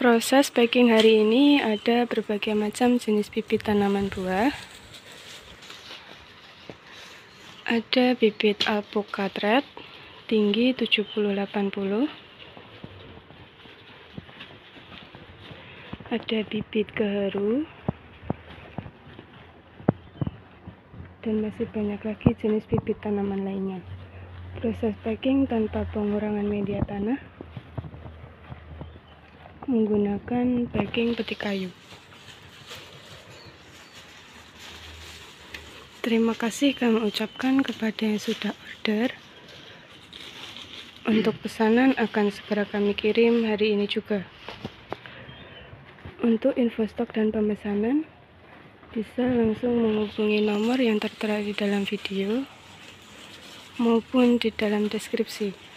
Proses packing hari ini ada berbagai macam jenis bibit tanaman buah. Ada bibit alpukat red tinggi 70-80. Ada bibit keharu. Dan masih banyak lagi jenis bibit tanaman lainnya. Proses packing tanpa pengurangan media tanah menggunakan packing peti kayu. Terima kasih kami ucapkan kepada yang sudah order. Untuk pesanan akan segera kami kirim hari ini juga. Untuk info stok dan pemesanan, bisa langsung menghubungi nomor yang tertera di dalam video maupun di dalam deskripsi.